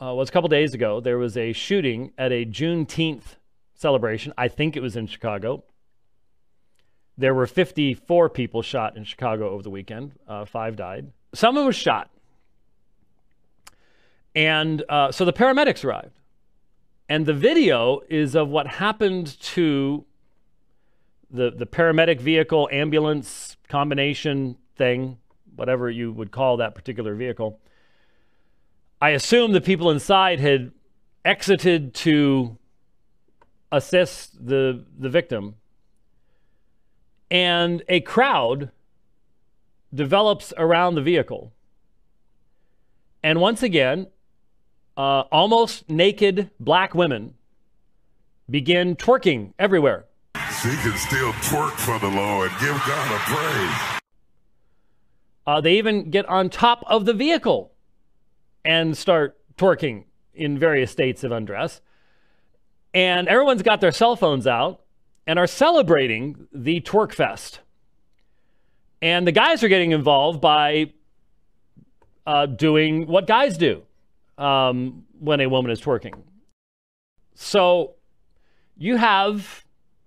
uh, was a couple days ago. There was a shooting at a Juneteenth celebration. I think it was in Chicago. There were 54 people shot in Chicago over the weekend. Uh, five died. Someone was shot. And uh, so the paramedics arrived. And the video is of what happened to the, the paramedic vehicle, ambulance combination thing, whatever you would call that particular vehicle. I assume the people inside had exited to assist the, the victim. And a crowd develops around the vehicle. And once again, uh, almost naked black women begin twerking everywhere. She can still twerk for the Lord. Give God a praise. Uh, they even get on top of the vehicle and start twerking in various states of undress. And everyone's got their cell phones out and are celebrating the twerk fest. And the guys are getting involved by uh, doing what guys do um, when a woman is twerking. So you have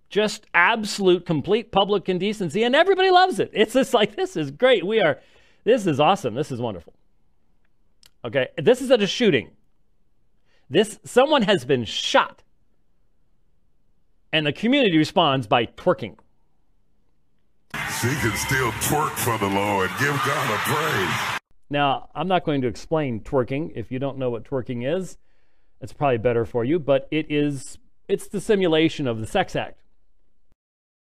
just absolute, complete public indecency, and everybody loves it. It's just like, this is great. We are, this is awesome. This is wonderful. Okay, this is at a shooting. This, someone has been shot, and the community responds by twerking. She can still twerk for the Lord. Give God a praise. Now, I'm not going to explain twerking. If you don't know what twerking is, it's probably better for you, but it is it's the simulation of the sex act.